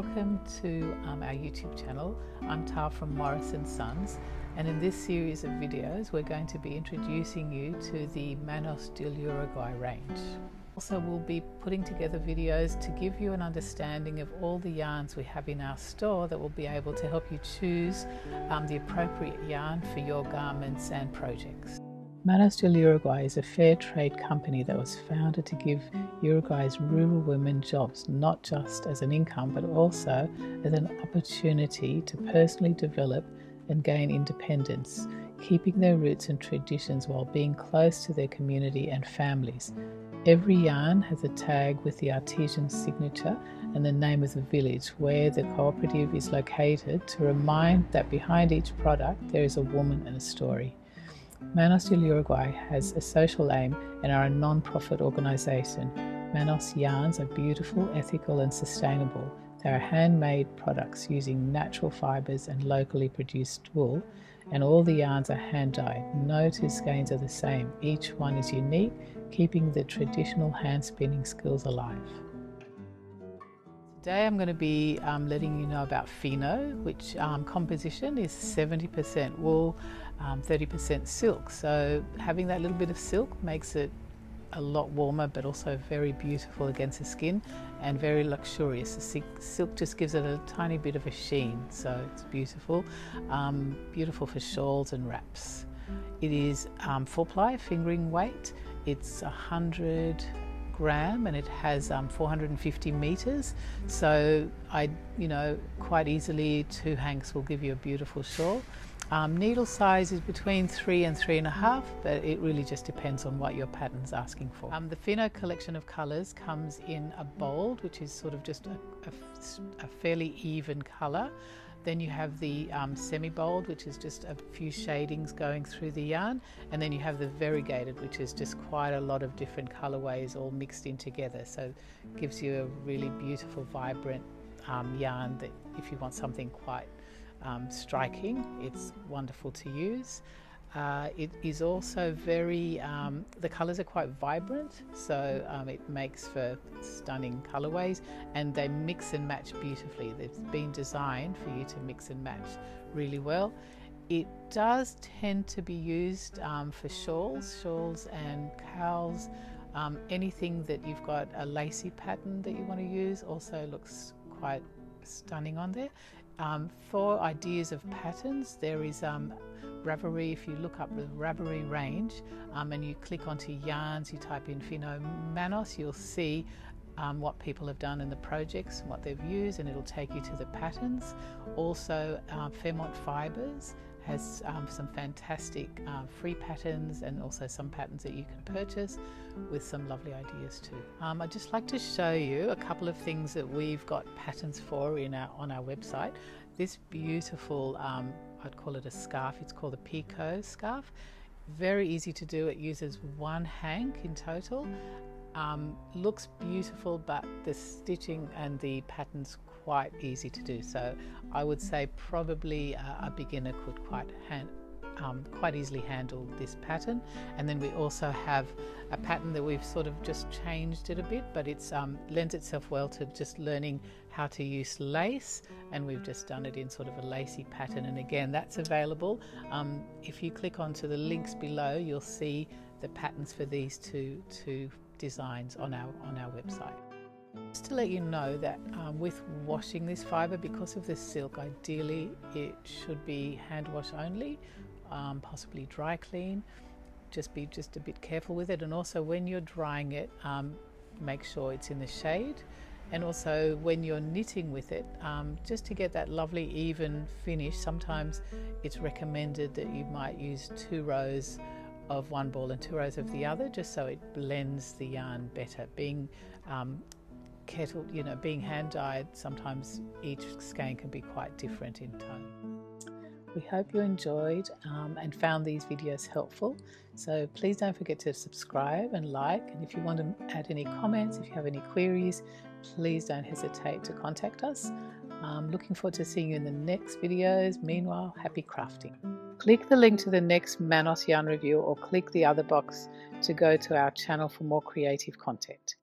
welcome to um, our YouTube channel. I'm Tal from Morris & Sons and in this series of videos we're going to be introducing you to the Manos del Uruguay range. Also we'll be putting together videos to give you an understanding of all the yarns we have in our store that will be able to help you choose um, the appropriate yarn for your garments and projects. Manos del Uruguay is a fair trade company that was founded to give Uruguay's rural women jobs, not just as an income, but also as an opportunity to personally develop and gain independence, keeping their roots and traditions while being close to their community and families. Every yarn has a tag with the artisan signature and the name of the village where the cooperative is located to remind that behind each product there is a woman and a story. Manos del Uruguay has a social aim and are a non-profit organisation. Manos yarns are beautiful, ethical and sustainable. They are handmade products using natural fibres and locally produced wool, and all the yarns are hand dyed. No two skeins are the same. Each one is unique, keeping the traditional hand spinning skills alive. Today I'm going to be um, letting you know about Fino, which um, composition is 70% wool, um, 30% silk. So having that little bit of silk makes it a lot warmer but also very beautiful against the skin and very luxurious. The silk just gives it a tiny bit of a sheen so it's beautiful. Um, beautiful for shawls and wraps. It is um, four ply fingering weight. It's 100 gram and it has um, 450 meters so I you know quite easily two hanks will give you a beautiful shawl um, needle size is between three and three and a half, but it really just depends on what your pattern's asking for. Um, the Fino collection of colours comes in a bold, which is sort of just a, a, a fairly even colour. Then you have the um, semi-bold, which is just a few shadings going through the yarn. And then you have the variegated, which is just quite a lot of different colorways all mixed in together. So gives you a really beautiful, vibrant um, yarn that if you want something quite um, striking. It's wonderful to use. Uh, it is also very, um, the colours are quite vibrant, so um, it makes for stunning colourways and they mix and match beautifully. They've been designed for you to mix and match really well. It does tend to be used um, for shawls, shawls and cowls. Um, anything that you've got a lacy pattern that you want to use also looks quite stunning on there. Um, for ideas of patterns, there is um, Ravelry. If you look up the Ravelry range um, and you click onto yarns, you type in Fino Manos, you'll see um, what people have done in the projects, and what they've used, and it'll take you to the patterns. Also, uh, Fairmount Fibres has um, some fantastic uh, free patterns and also some patterns that you can purchase with some lovely ideas too. Um, I'd just like to show you a couple of things that we've got patterns for in our, on our website. This beautiful, um, I'd call it a scarf, it's called a Picot scarf. Very easy to do, it uses one hank in total. Um, looks beautiful, but the stitching and the patterns quite easy to do. So I would say probably a, a beginner could quite hand, um, quite easily handle this pattern. And then we also have a pattern that we've sort of just changed it a bit, but it um, lends itself well to just learning how to use lace. And we've just done it in sort of a lacy pattern. And again, that's available. Um, if you click onto the links below, you'll see the patterns for these two, two designs on our, on our website. Just to let you know that um, with washing this fibre, because of the silk, ideally it should be hand wash only, um, possibly dry clean. Just be just a bit careful with it, and also when you're drying it, um, make sure it's in the shade. And also when you're knitting with it, um, just to get that lovely even finish, sometimes it's recommended that you might use two rows of one ball and two rows of the other, just so it blends the yarn better. Being um, kettle, you know, being hand dyed, sometimes each skein can be quite different in tone. We hope you enjoyed um, and found these videos helpful. So please don't forget to subscribe and like. And if you want to add any comments, if you have any queries, please don't hesitate to contact us. I'm looking forward to seeing you in the next videos. Meanwhile, happy crafting. Click the link to the next Manos yarn review or click the other box to go to our channel for more creative content.